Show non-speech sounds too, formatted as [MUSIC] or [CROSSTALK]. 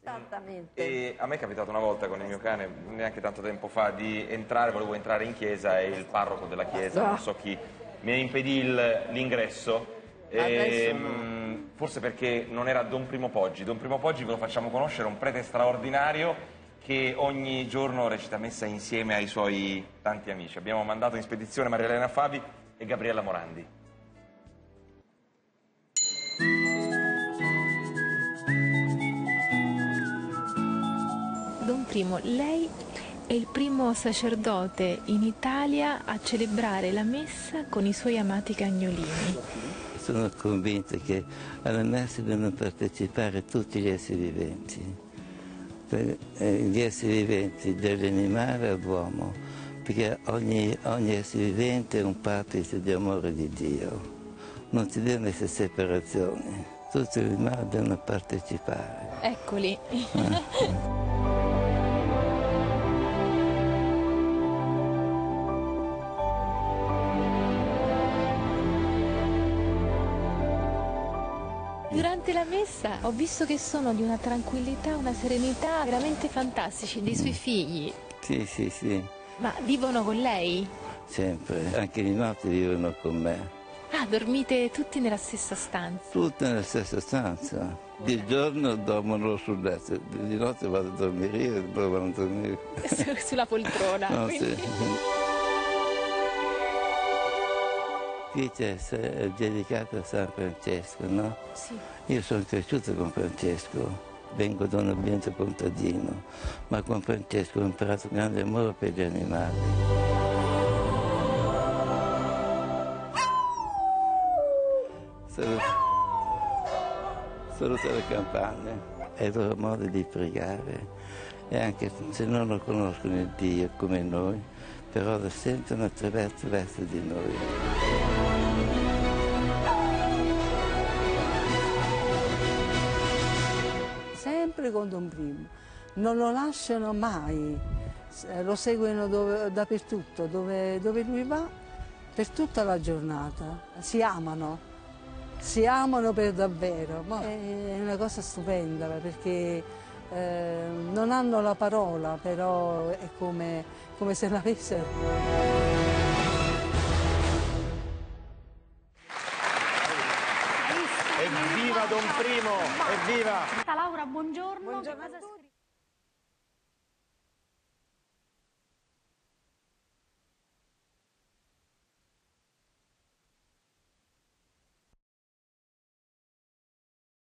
Esattamente. E a me è capitato una volta con il mio cane, neanche tanto tempo fa, di entrare, volevo entrare in chiesa e il parroco della chiesa, non so chi, mi impedì l'ingresso. E, Adesso no. mm, forse perché non era Don Primo Poggi. Don Primo Poggi ve lo facciamo conoscere, un prete straordinario che ogni giorno recita messa insieme ai suoi tanti amici. Abbiamo mandato in spedizione Maria Elena Fabi e Gabriella Morandi. Primo, lei è il primo sacerdote in Italia a celebrare la messa con i suoi amati cagnolini. Sono convinto che alla messa devono partecipare tutti gli esseri viventi, eh, gli esseri viventi dall'animale all'uomo, perché ogni, ogni essere vivente è un partito di amore di Dio. Non ci devono essere separazioni, tutti gli animali devono partecipare. Eccoli. [LAUGHS] Durante la messa ho visto che sono di una tranquillità, una serenità veramente fantastici dei suoi figli. Sì, sì, sì, Ma vivono con lei? sempre. Anche di notte vivono con me. Ah, dormite tutti nella stessa stanza. Tutte nella stessa stanza. Di giorno dormono sul letto, di notte vado a dormire io e loro vanno a dormire. [LAUGHS] Su- sulla poltrona. No, quindi- sì. Qui c'è è dedicato a San Francesco, no? Sì. Io sono cresciuto con Francesco, vengo da un ambiente contadino, ma con Francesco ho imparato un grande amore per gli animali. Sono, saluto le campane, è il loro modo di pregare e anche se non lo conoscono il Dio come noi, però lo sentono attraverso verso di noi. Sempre con Don Primo, non lo lasciano mai, S- lo seguono dove- dappertutto, dove, dove lui va, per tutta la giornata, si amano, si amano per davvero, Ma è una cosa stupenda perché eh, non hanno la parola, però è come, come se l'avessero. Evviva Don Primo! Evviva! Laura, buongiorno. Buongiorno